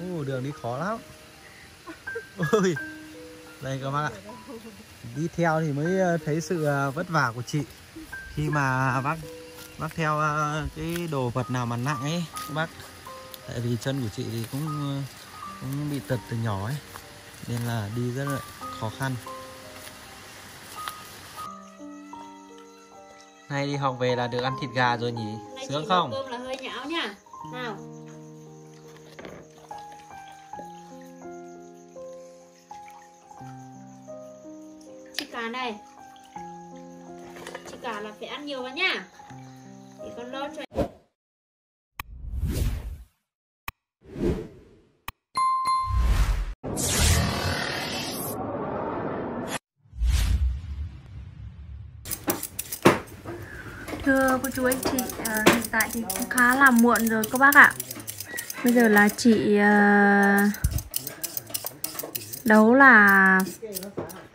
Ồ, đường đi khó lắm. Ôi đây các bác ạ. Đi theo thì mới ờ, thấy sự ờ, vất vả của chị. Khi mà bác bác theo ờ, cái đồ vật nào mà nặng ấy các bác tại vì chân của chị thì cũng cũng bị tật từ nhỏ ấy nên là đi rất là khó khăn. Nay đi học về là được ăn thịt gà rồi nhỉ? Sướng không? cơm là hơi nhão nhá nào cả này chị cả là phải ăn nhiều vào nhá. Để con lo cho Thưa cô chú anh chị, à, hiện tại thì cũng khá là muộn rồi các bác ạ. Bây giờ là chị à, đấu là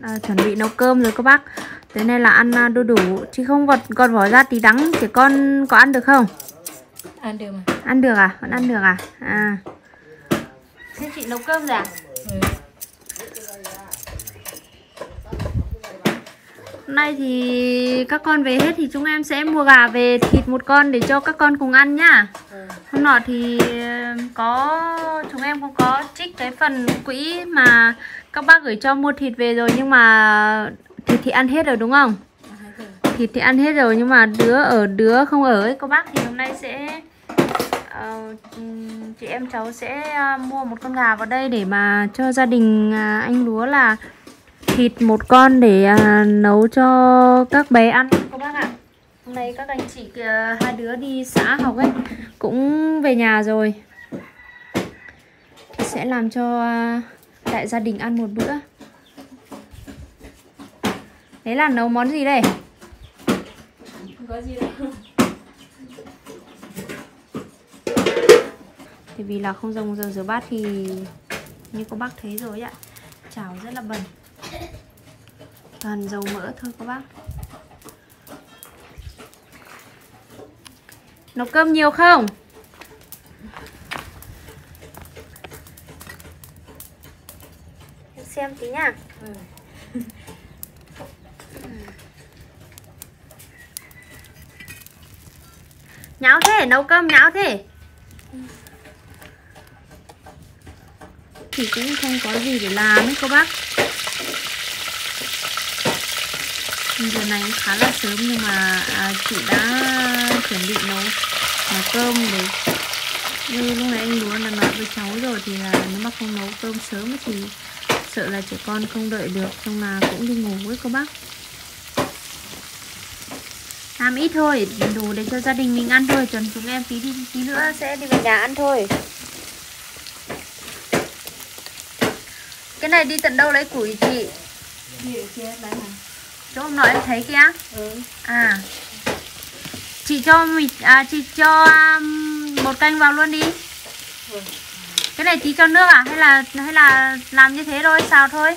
à, chuẩn bị nấu cơm rồi các bác Thế này là ăn à, đu đủ, chứ không còn, còn bỏ ra tí đắng trẻ con có ăn được không? ăn được mà Ăn được à? Vẫn ăn được à? À Thế chị nấu cơm rồi à? Hôm nay thì các con về hết thì chúng em sẽ mua gà về thịt một con để cho các con cùng ăn nhá. Hôm nọ thì có chúng em cũng có trích cái phần quỹ mà các bác gửi cho mua thịt về rồi nhưng mà thịt thì ăn hết rồi đúng không? Thịt thì ăn hết rồi nhưng mà đứa ở đứa không ở ấy các bác thì hôm nay sẽ uh, chị em cháu sẽ ờ, mua một con gà vào đây để mà cho gia đình à, anh Lúa là thịt một con để à, nấu cho các bé ăn. Các bác ạ. Hôm nay các anh chị kìa, hai đứa đi xã học ấy cũng về nhà rồi. Thì sẽ làm cho à, đại gia đình ăn một bữa. Đấy là nấu món gì đây? Không có gì đâu. Tại vì là không dùng giờ rửa bát thì như các bác thấy rồi ạ. Chảo rất là bẩn Toàn dầu mỡ thôi các bác. Nấu cơm nhiều không? Em xem tí nha. Nháo thế, nấu cơm nháo thế. Thì cũng không có gì để làm ấy các bác giờ này khá là sớm nhưng mà à, chị đã chuẩn bị nấu nấu cơm để như lúc nãy anh lúa là nói với cháu rồi thì là nếu mà không nấu cơm sớm thì sợ là trẻ con không đợi được xong là cũng đi ngủ với các bác. Làm ít thôi đủ để cho gia đình mình ăn thôi chuẩn chúng em tí đi tí nữa sẽ đi về nhà ăn thôi. Cái này đi tận đâu lấy củi chị? đi ở kia đấy mà Chỗ hôm nọ em thấy kia ừ. À Chị cho mình à chị cho um, một canh vào luôn đi Ừ. Cái này tí cho nước à hay là hay là làm như thế thôi xào thôi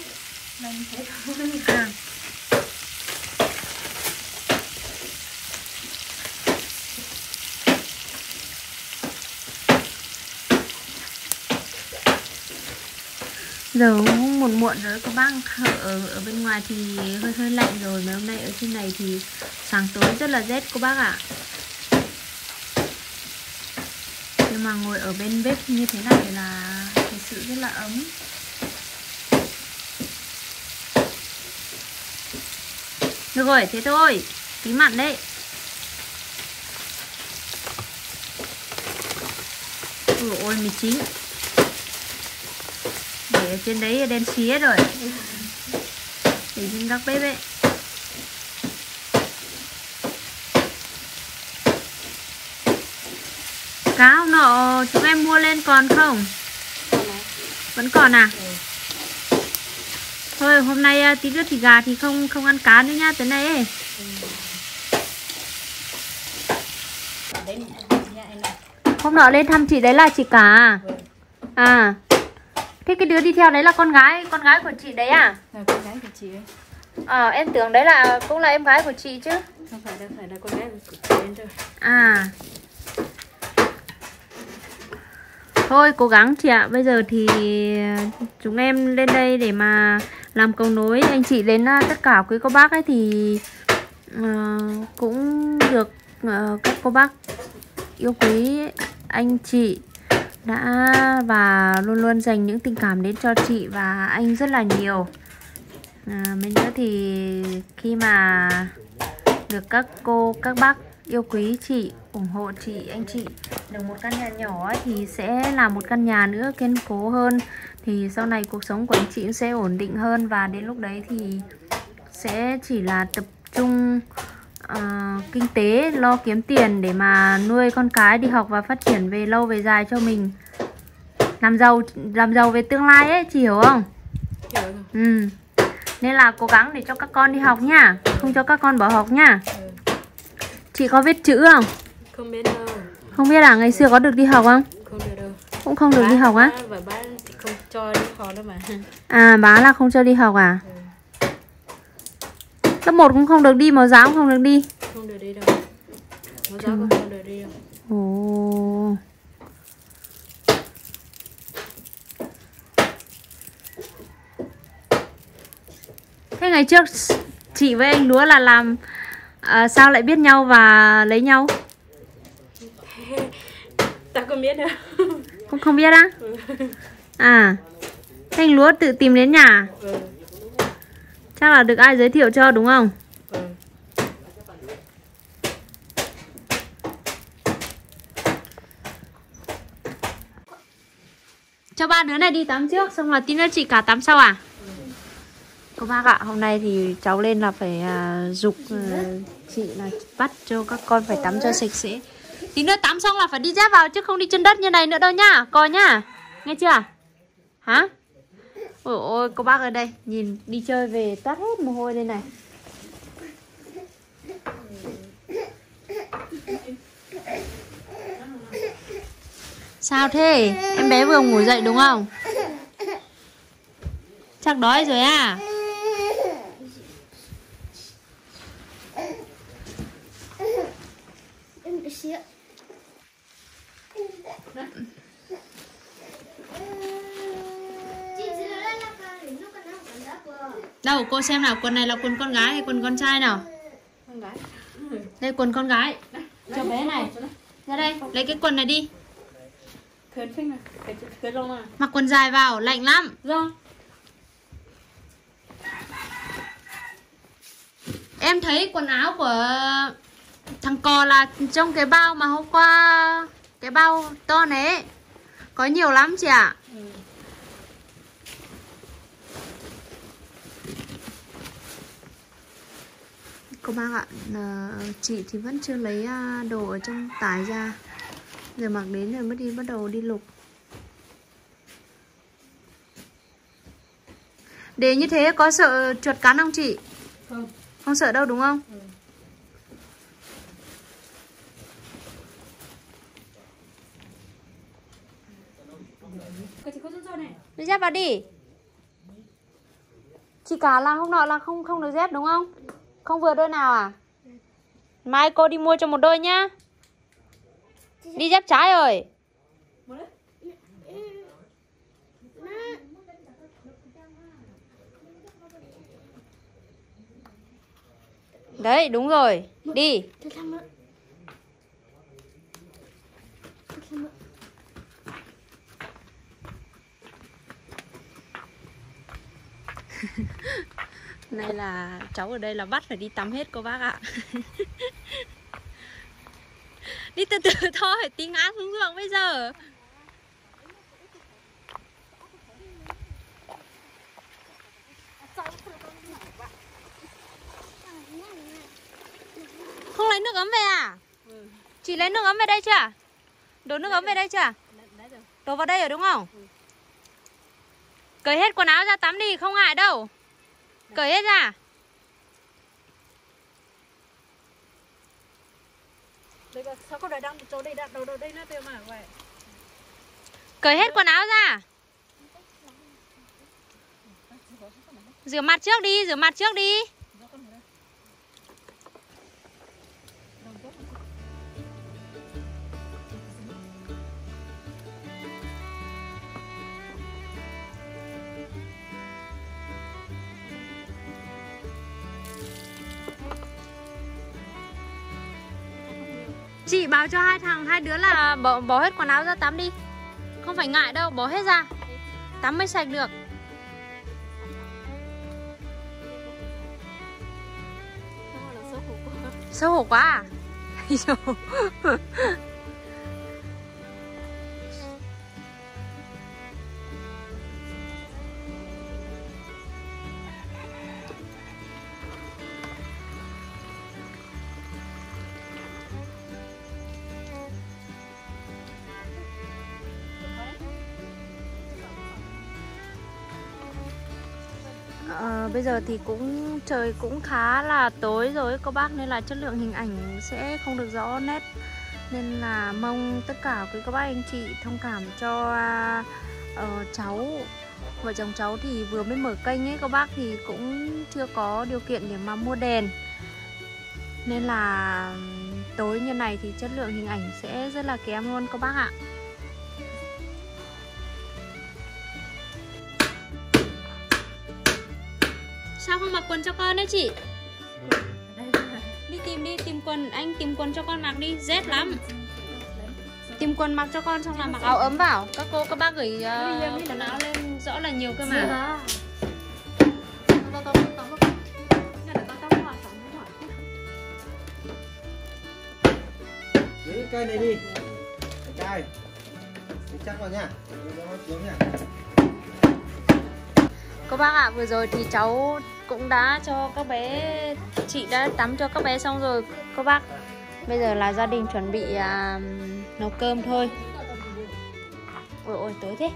làm thế thôi à. Giờ cũng muộn muộn rồi các bác ở ở bên ngoài thì hơi hơi lạnh rồi, mà hôm nay ở trên này thì sáng tối rất là rét các bác ạ. Nhưng mà ngồi ở bên bếp như thế này là thật sự rất là ấm. Được rồi, thế thôi, tí mặn đấy. Ôi ôi, mì chính để trên đấy đen xía rồi. Để trên góc bếp ấy. Cá hôm nọ chúng em mua lên còn không? Vẫn còn à? Thôi, hôm nay à, tí nữa thì gà thì không không ăn cá nữa nha tới này ấy. hôm nọ lên thăm chị đấy là chị cả à? à à thế cái đứa đi theo đấy là con gái con gái của chị đấy à? Là con gái của chị ấy. Ờ em tưởng đấy là cũng là em gái của chị chứ. Không phải đâu phải là con gái của chị ấy thôi. À. Thôi cố gắng chị ạ. Bây giờ thì chúng em lên đây để mà làm cầu nối. Anh chị đến à, tất cả quý cô bác ấy thì ờ, cũng được ờ, các cô bác yêu quý anh chị đã và luôn luôn dành những tình cảm đến cho chị và anh rất là nhiều. À, mình nữa thì khi mà được các cô các bác yêu quý chị ủng hộ chị anh chị được một căn nhà nhỏ ấy, thì sẽ là một căn nhà nữa kiên cố hơn. Thì sau này cuộc sống của anh chị sẽ ổn định hơn và đến lúc đấy thì sẽ chỉ là tập trung ờ, kinh tế lo kiếm tiền để mà nuôi con cái đi học và phát triển về lâu về dài cho mình. Làm giàu làm giàu về tương lai ấy chị hiểu không? Hiểu rồi. Ừ. Nên là cố gắng để cho các con đi học nhá không cho các con bỏ học nhá chị có viết chữ không? Không biết đâu. Không biết à? Ngày xưa có được đi học không? Không được đâu. Cũng không được đi học á. và bác thì không cho đi học đâu mà. À bá là không cho đi học à lớp 1 cũng không được đi mẫu giáo cũng không được đi. Không được đi đâu. Nó giáo cũng không được đi đâu. Ồ. Thế ngày trước chị với anh lúa là làm à, sao lại biết nhau và lấy nhau? Ta không biết đâu. Không không biết á? À thế anh lúa tự tìm đến nhà? Ừ. chắc là được ai giới thiệu cho đúng không? Ừ. cho ba đứa này đi tắm trước xong là tí nữa chị cả tắm sau à? Cô bác ạ hôm nay thì cháu lên là phải à, dục à, chị là bắt cho các con phải tắm cho sạch sẽ. Tí nữa tắm xong là phải đi dép vào chứ không đi chân đất như này nữa đâu nhá coi nhá. Nghe chưa? Hả ôi ôi, cô bác ở đây, nhìn, đi chơi về toát hết mồ hôi đây này Sao thế? Em bé vừa ngủ dậy đúng không? Chắc đói rồi à? Đâu, cô xem nào, quần này là quần con gái hay quần con trai nào? con gái Đây quần con gái. Cho bé này. Ra đây, lấy cái quần này đi. à Mặc quần dài vào, lạnh lắm. do Em thấy quần áo của thằng cò là trong cái bao mà hôm qua cái bao to này ấy. Có nhiều lắm chị ạ. ừ. Cô bác ạ, ờ, chị thì vẫn chưa lấy à, đồ ở trong tải ra. Giờ mặc đến rồi mới đi bắt đầu đi lục. Để như thế có sợ chuột cắn không chị? không Không sợ đâu đúng không? Ừ. rồi dép vào đi. Chị cả là hôm nọ là không không được dép đúng không? Không vừa đôi nào à? Mai cô đi mua cho một đôi nhá. Đi dép trái rồi. Đấy. Đấy, đúng rồi. Đi. Này là cháu ở đây là bắt phải đi tắm hết cô bác ạ. đi từ từ thôi, tí ngã xuống giường bây giờ. Không lấy nước ấm về à? Chị lấy nước ấm về đây chưa? Đổ nước ấm về đây chưa? Đấy. Đổ vào đây rồi đúng không? Cởi hết quần áo ra tắm đi, không ngại đâu. Cởi hết ra. Vậy. Cởi hết quần áo ra. Rửa mặt trước đi, rửa mặt trước đi. Chị báo cho hai thằng hai đứa là bỏ bỏ hết quần áo ra tắm đi. Không phải ngại đâu, bỏ hết ra. Tắm mới sạch được. Xấu hổ quá à? à, bây giờ thì cũng trời cũng khá là tối rồi các bác nên là chất lượng hình ảnh sẽ không được rõ nét. Nên là mong tất cả quý các bác anh chị thông cảm cho uh, cháu. Vợ chồng cháu thì vừa mới mở kênh ấy các bác thì cũng chưa có điều kiện để mà mua đèn. Nên là tối như này thì chất lượng hình ảnh sẽ rất là kém luôn các bác ạ. Quần cho con đấy chị? Đi tìm đi, tìm quần, anh tìm quần cho con mặc đi, rét lắm. Tìm quần mặc cho con xong là mặc áo ấm vào. Các cô, các bác gửi uh, quần áo lên rõ là nhiều cơ mà. Lấy cái cây này đi. Cái cây chắc vào nha. Để cho nó xuống nha. Các bác ạ, vừa rồi thì cháu cũng đã cho các bé Chị đã tắm cho các bé xong rồi các bác. Bây giờ là gia đình chuẩn bị à, nấu cơm thôi. Ôi ôi tối thế.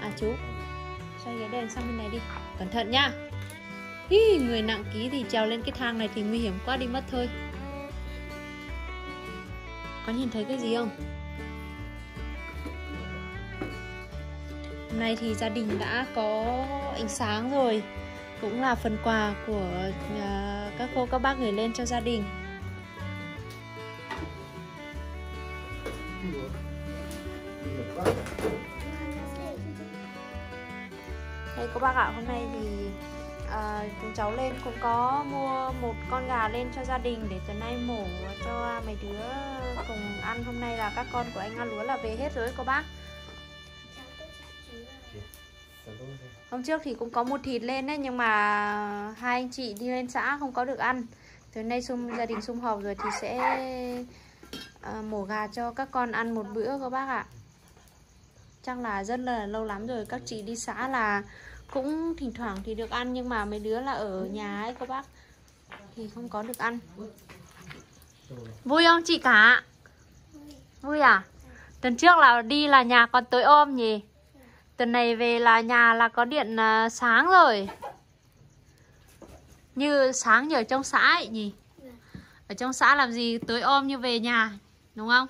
À chú Xoay cái đèn sang bên này đi. Cẩn thận nhá Hi, Người nặng ký thì trèo lên cái thang này thì nguy hiểm quá đi mất thôi. Có nhìn thấy cái gì không? Hôm nay thì gia đình đã có ánh sáng rồi. Cũng là phần quà của à, các cô các bác gửi lên cho gia đình. Đây các bác ạ, hôm nay thì à, chúng cháu lên cũng có mua một con gà lên cho gia đình để tuần nay mổ cho mấy đứa cùng ăn. Hôm nay là các con của anh ăn lúa là về hết rồi các bác. Hôm trước thì cũng có mua thịt lên đấy nhưng mà hai anh chị đi lên xã không có được ăn. Từ nay xung gia đình sung họp rồi thì sẽ à, mổ gà cho các con ăn một bữa các bác ạ. Chắc là rất là lâu lắm rồi các chị đi xã là cũng thỉnh thoảng thì được ăn nhưng mà mấy đứa là ở nhà ấy các bác thì không có được ăn. Vui không chị cả? Vui à? Tuần trước là đi là nhà còn tối ôm nhỉ? Tuần này về là nhà là có điện à, sáng rồi. Như sáng như ở trong xã ấy nhỉ? Ở trong xã làm gì? Tối ôm như về nhà Đúng không?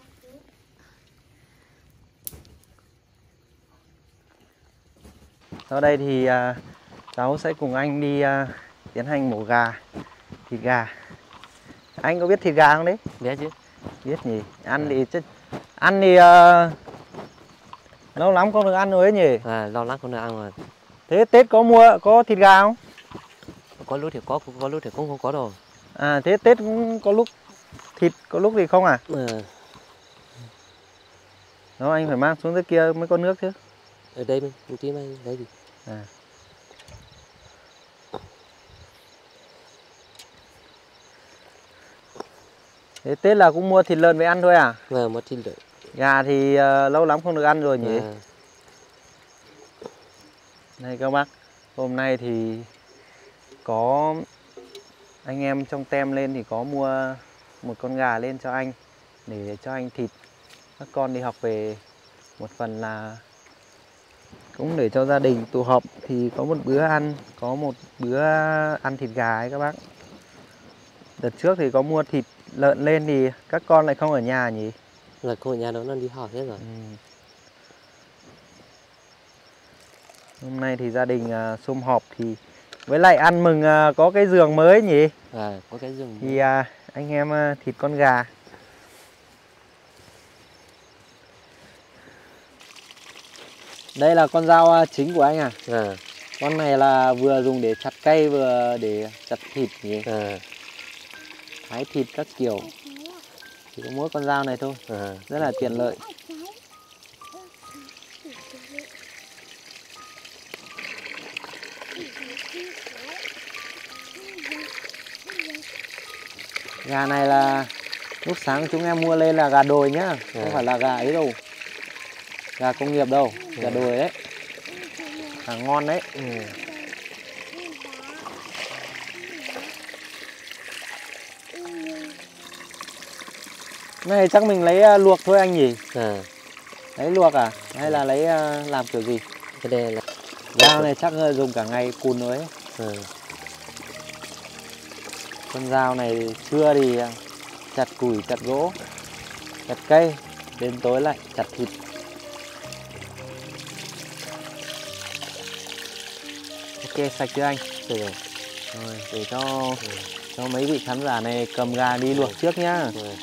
Sau đây thì à, cháu sẽ cùng anh đi à, tiến hành mổ gà Thịt gà. Anh có biết thịt gà không đấy? biết chứ. Biết nhỉ? Ăn thì chứ Ăn thì à, Lâu lắm không được ăn rồi ấy nhỉ à, lâu lắm không được ăn rồi Thế Tết có mua có thịt gà không? có lúc thì có có lúc thì cũng không có đâu À thế Tết cũng có lúc thịt có lúc thì không à? ừ. Đó anh phải mang xuống dưới kia mới có nước chứ ở đây mình mình tí này đấy gì À. Thế Tết là cũng mua thịt lợn về ăn thôi à? và một thịt lợn Gà thì ờ, lâu lắm không được ăn rồi nhỉ? à, Này các bác, hôm nay thì có anh em trong tem lên thì có mua một con gà lên cho anh để cho anh thịt. Các con đi học về một phần là cũng để cho gia đình tụ họp thì có một bữa ăn có một bữa ăn thịt gà ấy các bác. Đợt trước thì có mua thịt lợn lên thì các con lại không ở nhà nhỉ là cô ở nhà đó nó đi học hết rồi. Ừ. Hôm nay thì gia đình à, sum họp thì với lại ăn mừng à, có cái giường mới nhỉ? À, có cái rừng thì à, anh em à, thịt con gà. Đây là con dao chính của anh à? À, con này là vừa dùng để chặt cây vừa để chặt thịt nhỉ? À, thái thịt các kiểu chỉ có mỗi con dao này thôi. À. Rất là tiện lợi. Gà này là lúc sáng chúng em mua lên là gà đồi nhá. Không Ừ. phải là gà ấy đâu. Gà công nghiệp đâu. Gà Ừ. đồi đấy gà ngon đấy. Ừ. này chắc mình lấy ờ, luộc thôi anh nhỉ? À. Lấy luộc à? Hay là lấy ờ, làm kiểu gì? Cái đây là dao này chắc ờ, dùng cả ngày cùn rồi ấy. À. con dao này trưa thì chặt củi chặt gỗ chặt cây đến tối lại chặt thịt. Ok sạch chưa anh? Được rồi. Rồi để cho cho mấy vị khán giả này cầm gà đi luộc trước nhá. À. Rồi,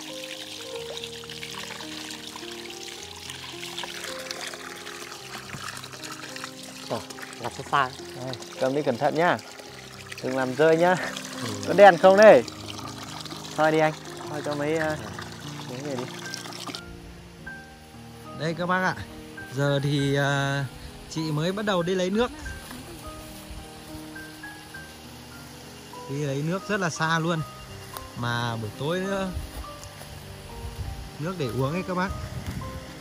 gặp xa xa Đây, cầm đi cẩn thận nhá. Đừng làm rơi nhá. Ừ. có đèn không đây? Thôi đi anh. Thôi cho mấy uh, mấy người đi. Đây các bác ạ. Giờ thì ờ, chị mới bắt đầu đi lấy nước. Đi lấy nước rất là xa luôn. Mà buổi tối nữa nước để uống ấy các bác.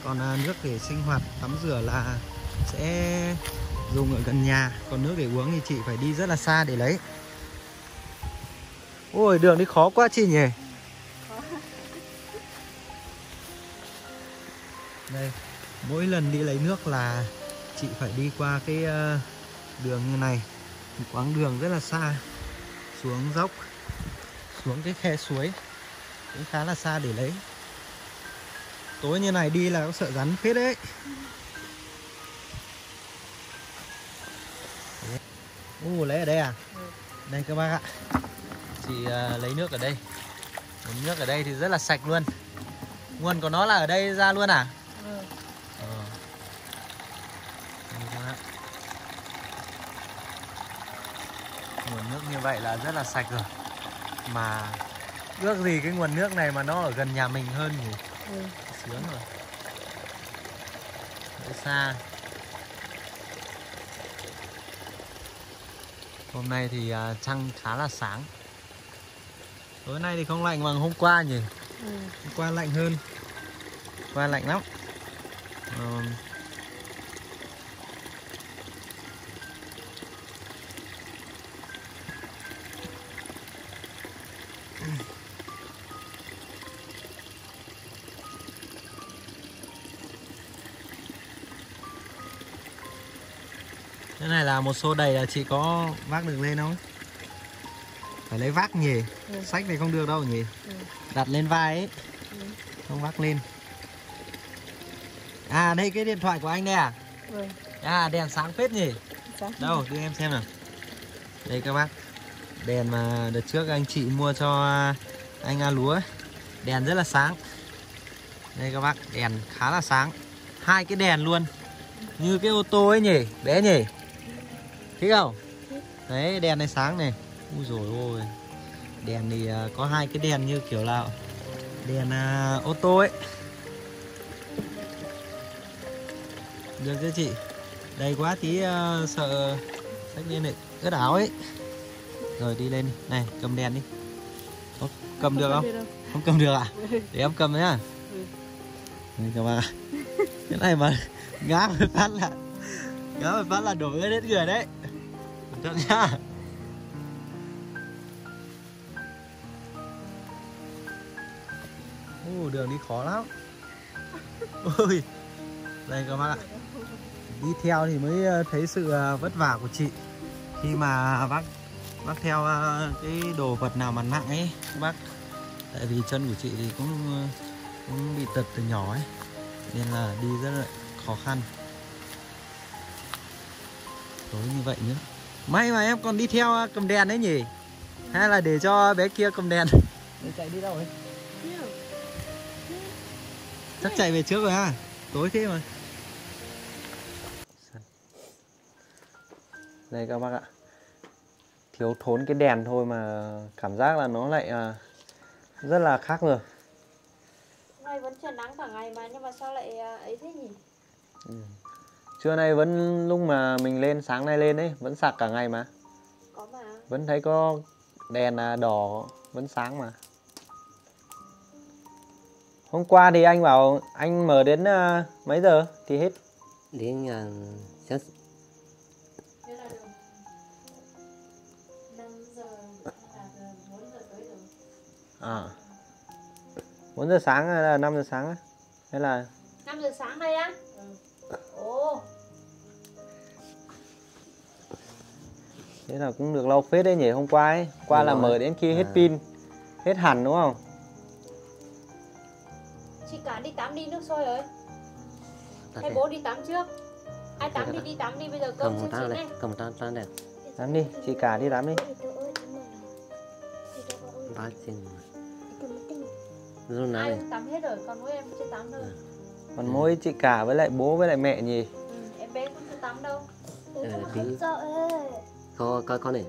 Còn à, nước để sinh hoạt tắm rửa là sẽ dùng ở gần nhà, còn nước để uống thì chị phải đi rất là xa để lấy. Ôi, đường đi khó quá chị nhỉ. Đây, mỗi lần đi lấy nước là chị phải đi qua cái ờ, đường như này. Một quãng đường rất là xa. Xuống dốc, xuống cái khe suối cũng khá là xa để lấy. Tối như này đi là có sợ rắn phết đấy. Ồ, lấy ở đây à? Đây các bác ạ. Chị à, lấy nước ở đây. Nguồn nước ở đây thì rất là sạch luôn. Nguồn của nó là ở đây ra luôn à? Ờ. Các bác. Nguồn nước như vậy là rất là sạch rồi. Mà ước gì cái nguồn nước này mà nó ở gần nhà mình hơn nhỉ? Sướng rồi. Đỡ xa. Hôm nay thì à, trăng khá là sáng. Tối nay thì không lạnh bằng hôm qua nhỉ? Hôm qua lạnh hơn. Hôm qua lạnh lắm. Ờ, là một xô đầy là chị có vác được lên không? Phải lấy vác nhỉ? Ừ. Sách này không được đâu nhỉ? Ừ. Đặt lên vai ấy Ừ. Không vác lên À đây cái điện thoại của anh đây à? Vâng. À đèn sáng phết nhỉ? Sáng. Đâu đưa em xem nào Đây các bác Đèn mà đợt trước anh chị mua cho anh A lúa ấy. Đèn rất là sáng Đây các bác đèn khá là sáng Hai cái đèn luôn Như cái ô tô ấy nhỉ Bé nhỉ Thích không? Đấy đèn này sáng này. Ui rồi ôi. Đèn thì à, có hai cái đèn như kiểu là Đèn à, ô tô ấy. Được chưa chị? Đầy quá tí à, sợ Sách lên lại ướt áo ấy. Rồi đi lên đi. Này cầm đèn đi. Có cầm được không? Không cầm được à? Để em cầm nhá Ừ. Đây các bạn ạ. Cái này mà ngã phát là Ngã phát là đổ hết người đấy Cẩn thận nhá. Ồ, đường đi khó lắm. Ôi Đây các bác ạ. Đi theo thì mới ờ, thấy sự ờ, vất vả của chị. Khi mà bác bác theo ờ, cái đồ vật nào mà nặng ấy bác Tại vì chân của chị thì cũng cũng bị tật từ nhỏ ấy Nên là đi rất là khó khăn. Tối như vậy nữa. May mà em còn đi theo ờ, cầm đèn đấy nhỉ? Hay là để cho bé kia cầm đèn? Để chạy đi đâu ấy? Chắc chạy về trước rồi ha. Tối thế mà. Đây các bác ạ. Thiếu thốn cái đèn thôi mà cảm giác là nó lại à, rất là khác rồi. Nay vẫn trời nắng cả ngày mà nhưng mà sao lại à, ấy thế nhỉ? Ừ. Trưa nay vẫn lúc mà mình lên sáng nay lên ấy vẫn sạc cả ngày mà. có mà Vẫn thấy có đèn à, đỏ vẫn sáng mà. Hôm qua thì anh bảo anh mở đến à, mấy giờ thì hết. Đến uh, sáng Thế là được 5 giờ hay là 4 giờ tới rồi À. 4 giờ sáng hay là 5 giờ sáng á? Hay là 5 giờ sáng đây á thế là cũng được lâu phết đấy nhỉ hôm qua ấy. Qua Đúng là rồi. mở đến khi hết À. pin. Hết hẳn đúng không? chị cả đi tắm đi nước sôi rồi tắt hay bố đi tắm trước ai tắm đi đi tắm đi bây giờ cơm chưa một tao chín này, này cầm một tao tao này. Tắm đi, chị cả đi tắm đi. Ba nào ai này? cũng tắm hết rồi còn mỗi em chưa tắm đâu Ừ. Còn mỗi chị cả với lại bố với lại mẹ nhỉ? ừ, em bé cũng chưa tắm đâu Ờ, tí. Có có con này.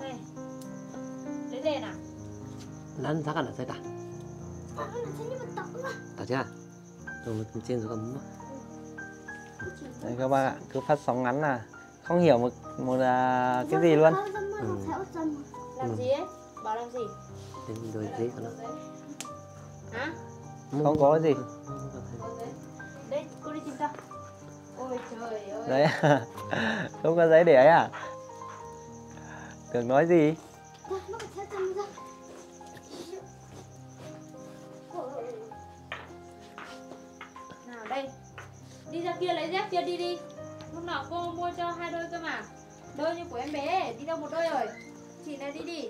này. Lấy đèn à? Lăn ra cả là sai ta. Tao chưa? Rồi trên rồi cầm. Đây các bác ạ, cứ phát sóng ngắn là không hiểu một một à, cái gì luôn. làm gì ấy? Bảo làm gì? Đến rồi dễ con nó. hả? Không có gì. đây cô đi tìm tao ôi trời ơi. Đấy, không có giấy để ấy à? Tưởng nói gì? nào đây đi ra kia lấy dép kia đi đi. Lúc nào cô mua cho hai đôi cơ mà. Đôi như của em bé đi đâu một đôi rồi? Chị này đi đi.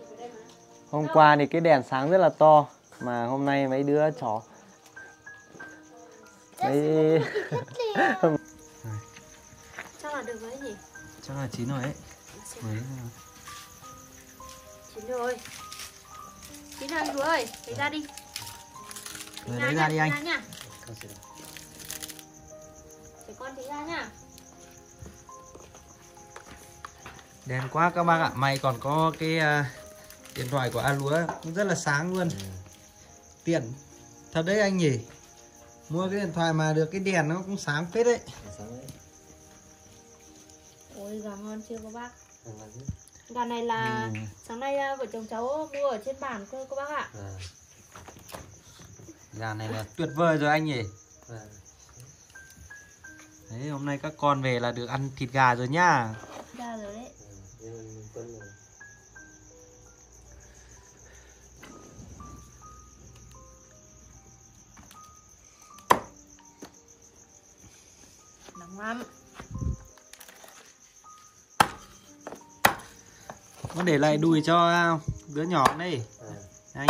Hôm qua thì cái đèn sáng rất là to mà hôm nay mấy đứa chó. Mấy là được rồi nhỉ chắc là chín rồi ấy. Mấy chín rồi chín rồi anh Rúa ơi lấy ra đi Lấy lấy ra đi anh. để con lấy ra nha Đèn quá các bác ạ, may còn có cái à, điện thoại của A Lúa cũng rất là sáng luôn. Tiện thật đấy anh nhỉ. Mua cái điện thoại mà được cái đèn nó cũng sáng phết đấy. đấy. Ôi gà ngon chưa các bác gà này là Ừ. sáng nay à, vợ chồng cháu mua ở trên bản cơ các bác ạ À, Gà này là tuyệt vời rồi anh nhỉ. à. Đấy, hôm nay các con về là được ăn thịt gà rồi nhá. ra rồi đấy này. nóng lắm Nó để lại đùi cho đứa nhỏ đây. À, Anh.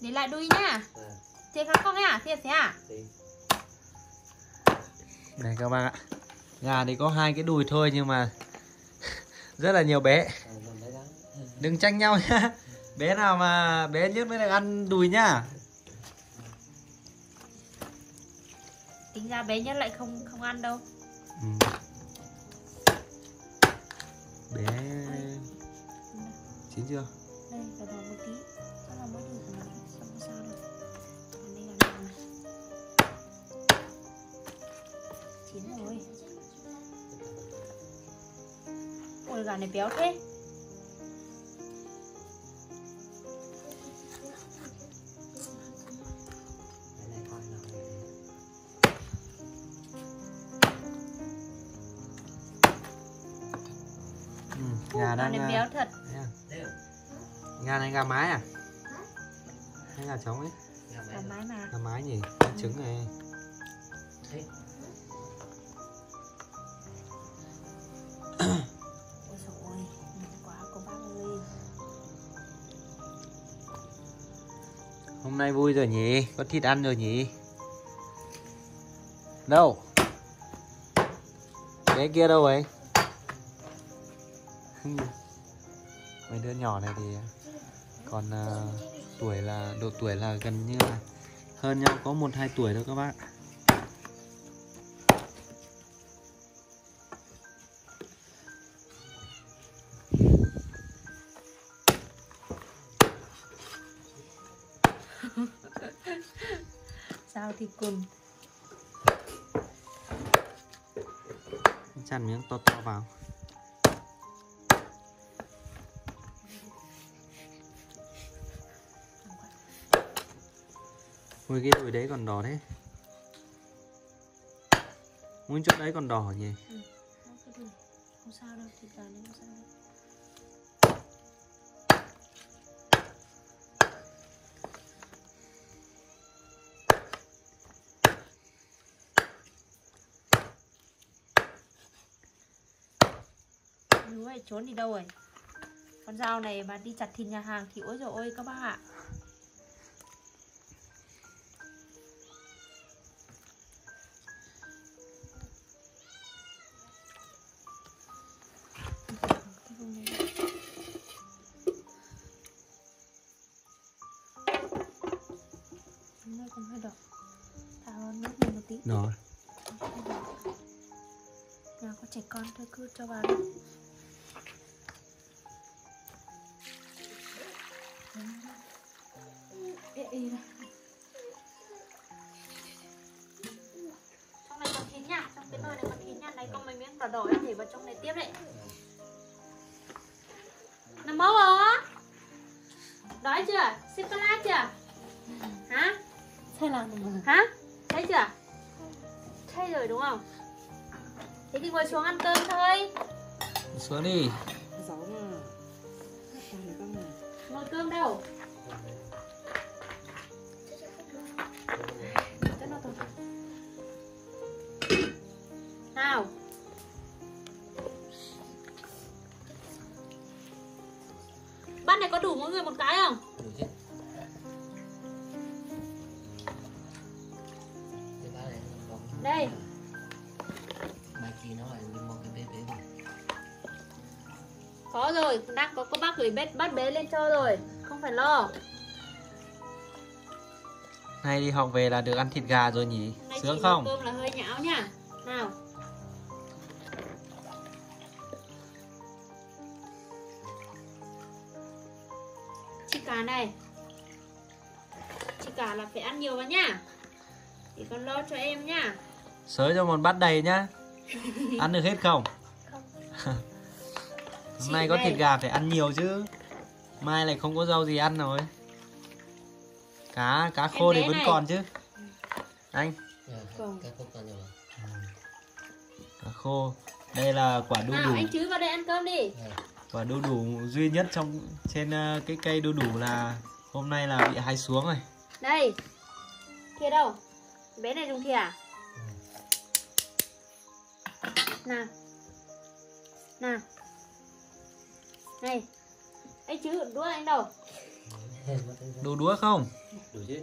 để lại đuôi nhá à. thế khác không nhá thế thế à. Đây các bác ạ. Gà thì có hai cái đùi thôi nhưng mà rất là nhiều bé. À. Đừng tranh nhau nhá. Bé nào mà bé nhất mới được ăn đùi nhá. tính ra bé nhất lại không không ăn đâu Ừ. Bé. Chín chưa? đây một tí. Là không sao còn đây là này chín rồi. Ôi, gà này béo thế. Này gà mái à? Hay gà trống ấy? Gà mái. mà Gà mái nhỉ? Gà trứng này. Đấy. Hôm nay vui rồi nhỉ? Có thịt ăn rồi nhỉ? Đâu? Bé kia đâu ấy? Mấy đứa nhỏ này thì còn à, tuổi là độ tuổi là gần như là hơn nhau có một hai tuổi thôi các bác. xào thịt cùn chăn miếng to to vào Ui cái đùi đấy còn đỏ thế Muốn chỗ đấy còn đỏ nhỉ ừ, không sao đâu thịt gà nên không sao đâu Đúng rồi, trốn đi đâu rồi? Con dao này mà đi chặt thịt nhà hàng thì ôi rồi ôi các bác ạ. Rồi Nhà có trẻ con thôi cứ cho vào đi. Ngồi xuống ăn cơm thôi. Xuống đi. Ngồi cơm đâu? Cho nó thôi. Nào. Bát này có đủ mỗi người một cái không? Đủ chứ. Đây Kia nó lại đi mua cái bếp đấy rồi. Có rồi, đang có cô bác gửi bếp bắt bé lên cho rồi Không phải lo. Nay đi học về là được ăn thịt gà rồi nhỉ? Này Sướng không? cơm là hơi nhão nha. Nào. Chị cả này. Chị cả là phải ăn nhiều vào nhá Chị còn lo cho em nhá Sới cho một bát đầy nhá Ăn được hết không? Hôm nay có thịt gà phải ăn nhiều chứ. Mai lại không có rau gì ăn rồi. Cá, cá khô thì vẫn này. còn chứ. Anh. Còn nhiều lắm. Cá khô. Đây là quả đu đủ. anh chứ vào đây ăn cơm đi. Quả đu đủ duy nhất trong trên ờ, cái cây đu đủ là Hôm nay là bị hái xuống rồi. Đây. Thìa đâu? Bé này dùng thìa à nào. Nào. Này. Ấy chứ đúa anh đâu? Đủ đúa không? Đủ chứ.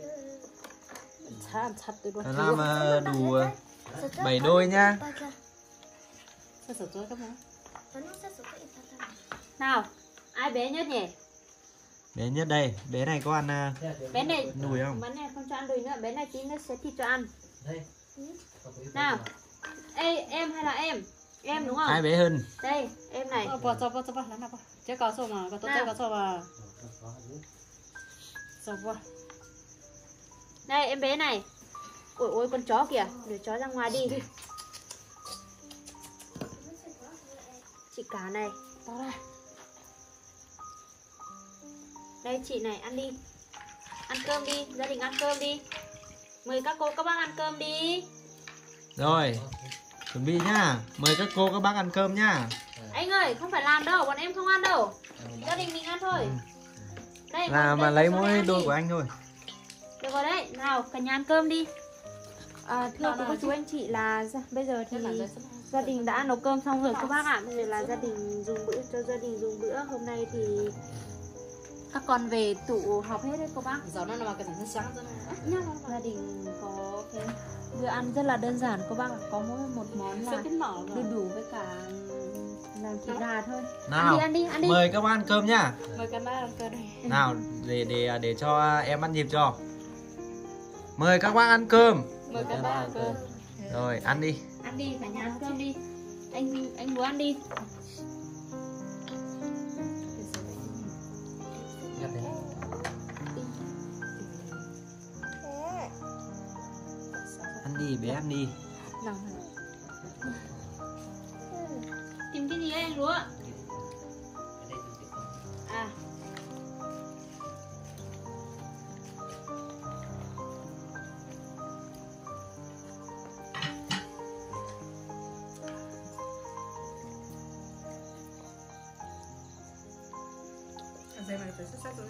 Làm ờ, đủ bảy đôi nha. Nào ai bé nhất nhỉ? Bé nhất đây. Bé này có ăn ờ, bé này đùi không? bé này không cho ăn đùi nữa. Bé này tí nữa sẽ thịt cho ăn. Đây. Nào. Ê, em hay là em? Em đúng không? Ai bé hơn? Đây, em này. Bỏ cho bỏ cho bỏ lắm nào bỏ. Chứ có số mà, có tôi có số mà. Số bỏ. Đây, em bé này. Ôi ôi con chó kìa, để chó ra ngoài đi. Chị cá này. Đây chị này ăn đi. Ăn cơm đi, gia đình ăn cơm đi. Mời các cô các bác ăn cơm đi. Rồi. Chuẩn bị nhá. Mời các cô các bác ăn cơm nhá. Anh ơi không phải làm đâu Bọn em không ăn đâu. Gia đình mình ăn thôi. Đây Là mà lấy mỗi đôi đi. của anh thôi. Được rồi đấy Nào cả nhà ăn cơm đi. À, Thưa cô bác chú anh chị là Bây giờ thì gia đình đã nấu cơm xong rồi các bác ạ. Bây giờ là gia đình dùng bữa cho gia đình dùng bữa. Hôm nay thì các con về tụ họp hết đấy cô bác? Giờ nó là cái thằng sáng rồi. Gia đình có cái bữa ăn rất là đơn giản cô bác ạ. Có mỗi một món là đu đủ với cả làm thịt gà thôi. Nào Ăn đi ăn đi ăn đi. Mời các bác ăn cơm nhá. Mời cái má ăn cơ đây. Nào để để để cho em ăn nhịp cho. Mời các bác ăn cơm. Mời cái má ăn cơ. Rồi ăn đi. Ăn đi cả nhà ăn cơm đi. Anh anh muốn ăn đi ăn đi lòng tìm cái gì ấy lúa? À. Dây này phải xuất sắc rồi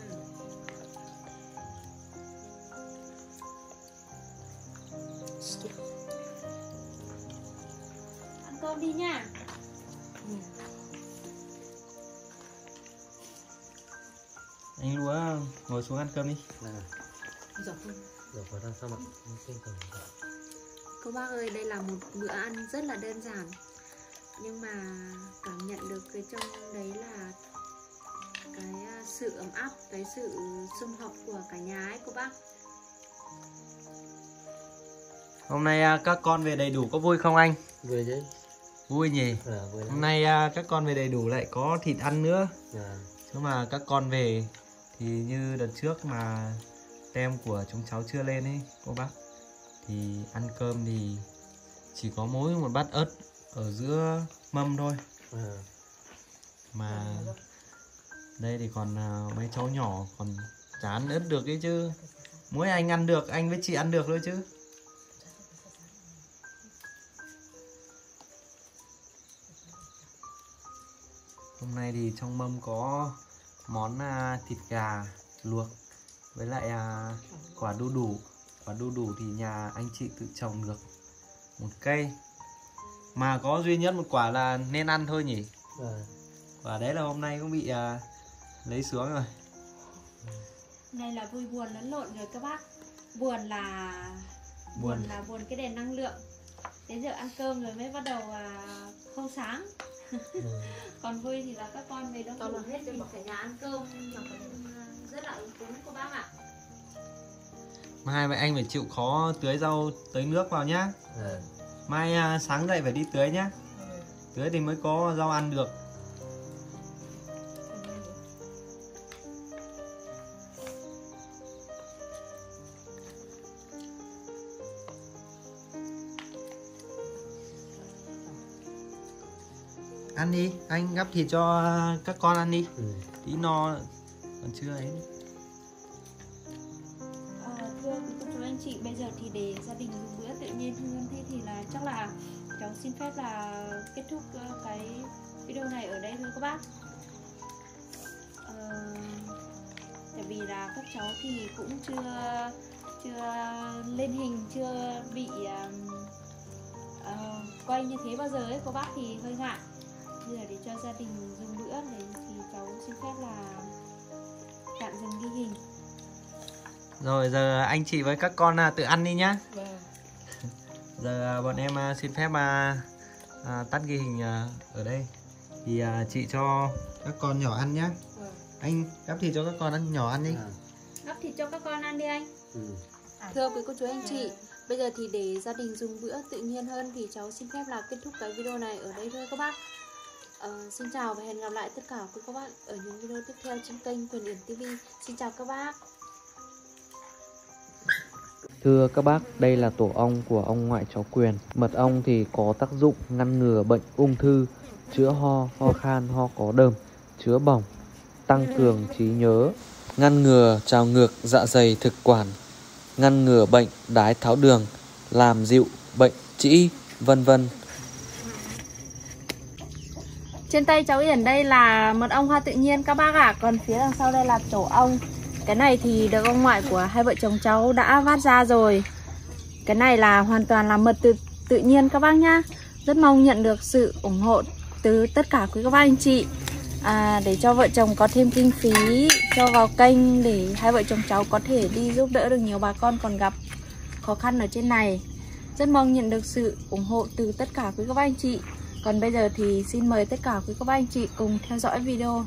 ăn cơm đi nha. Anh lúa ngồi xuống ăn cơm đi. Dọc luôn. Rồi có đang sao cầu. Cô bác ơi, đây là một bữa ăn rất là đơn giản. Nhưng mà cảm nhận được cái trong đấy là Cái à, sự ấm áp, cái sự sum họp của cả nhà ấy cô bác hôm nay à, các con về đầy đủ có vui không anh? Vui chứ. vui nhỉ? Ờ, vui hôm nay à, các con về đầy đủ lại có thịt ăn nữa. Ờ, nhưng mà các con về thì như đợt trước mà tem của chúng cháu chưa lên ấy cô bác. Thì ăn cơm thì chỉ có mỗi một bát ớt ở giữa mâm thôi. Ờ. mà đây thì còn à, mấy cháu nhỏ còn chả ăn ớt được ấy chứ. Mỗi anh ăn được anh với chị ăn được thôi chứ hôm nay thì trong mâm có món à, thịt gà luộc với lại à, quả đu đủ quả đu đủ thì nhà anh chị tự trồng được một cây mà có duy nhất một quả là nên ăn thôi nhỉ Ờ. quả đấy là hôm nay cũng bị à, lấy xuống rồi này là vui buồn lẫn lộn rồi các bác buồn là Buồn. buồn là buồn cái đèn năng lượng đến giờ ăn cơm rồi mới bắt đầu à, không sáng Ừ. còn vui thì là các con về đủ là hết thì cả nhà ăn cơm à, rất là ấm cúng cô bác ạ. Mai vậy anh phải chịu khó tưới rau tưới nước vào nhá. Ờ. mai à, sáng dậy phải đi tưới nhá. Tưới thì mới có rau ăn được ăn đi. Anh gắp thịt cho các con ăn đi. Ừ. tí no còn chưa ấy. Ờ, thưa chú anh chị bây giờ thì để gia đình dùng bữa tự nhiên hơn thế thì là chắc là cháu xin phép là kết thúc ờ, cái video này ở đây thôi các bác. Ờ, tại vì là các cháu thì cũng chưa chưa lên hình chưa bị um, ờ, quay như thế bao giờ ấy cô bác thì hơi ngại bây giờ để cho gia đình dùng bữa này thì cháu xin phép là tạm dừng ghi hình rồi giờ anh chị với các con à, tự ăn đi nhá Vâng. giờ à, bọn em à, xin phép à, à, tắt ghi hình à, ở đây thì à, chị cho các con nhỏ ăn nhá Vâng. anh gắp thịt cho các con ăn nhỏ ăn đi Ờ. gắp thịt cho các con ăn đi anh Ừ. Thưa quý cô chú anh chị, bây giờ thì để gia đình dùng bữa tự nhiên hơn thì cháu xin phép là kết thúc cái video này ở đây thôi các bác. Ờ, xin chào và hẹn gặp lại tất cả quý các bác ở những video tiếp theo trên kênh Quyền Yển TV. Xin chào các bác. Thưa các bác, đây là tổ ong của ông ngoại cháu Quyền. Mật ong thì có tác dụng ngăn ngừa bệnh ung thư, chữa ho, ho khan, ho có đờm, chữa bỏng, tăng cường trí nhớ, ngăn ngừa trào ngược dạ dày thực quản, ngăn ngừa bệnh đái tháo đường, làm dịu bệnh trĩ, vân vân. Trên tay cháu Yển đây là mật ong hoa tự nhiên các bác ạ. Còn phía đằng sau đây là tổ ong. Cái này thì được ông ngoại của hai vợ chồng cháu đã vát ra rồi. Cái này là hoàn toàn là mật tự, tự nhiên các bác nhá. Rất mong nhận được sự ủng hộ từ tất cả quý các bác anh chị. À, để cho vợ chồng có thêm kinh phí cho vào kênh để hai vợ chồng cháu có thể đi giúp đỡ được nhiều bà con còn gặp khó khăn ở trên này. Rất mong nhận được sự ủng hộ từ tất cả quý các bác anh chị. Còn bây giờ thì xin mời tất cả quý các bác anh chị cùng theo dõi video.